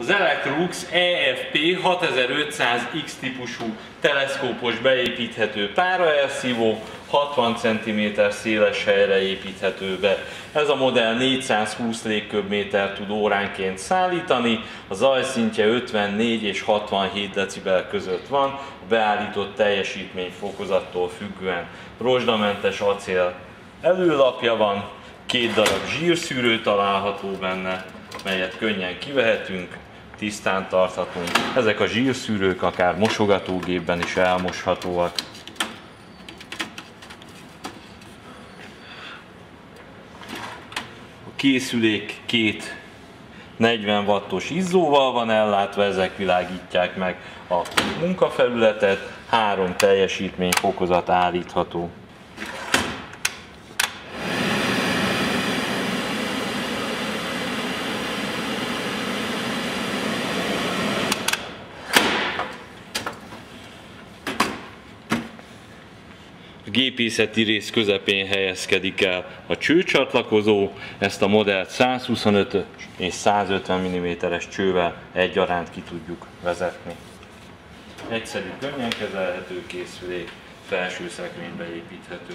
Az Electrolux EFP 6500 X típusú teleszkópos beépíthető páraelszívó 60 cm széles helyre építhető be. Ez a modell 420 légköbméter tud óránként szállítani, a zajszintje 54 és 67 decibel között van, a beállított teljesítmény fokozattól függően. Rozsdamentes acél előlapja van, két darab zsírszűrő található benne, melyet könnyen kivehetünk, tisztán tarthatunk. Ezek a zsírszűrők akár mosogatógépben is elmoshatóak. A készülék két 40 wattos izzóval van ellátva, ezek világítják meg a munkafelületet, három teljesítményfokozat állítható. Gépészeti rész közepén helyezkedik el a csőcsatlakozó, ezt a modellt 125 és 150 mm-es csővel egyaránt ki tudjuk vezetni. Egyszerű, könnyen kezelhető készülék, felső szekrénybe építhető.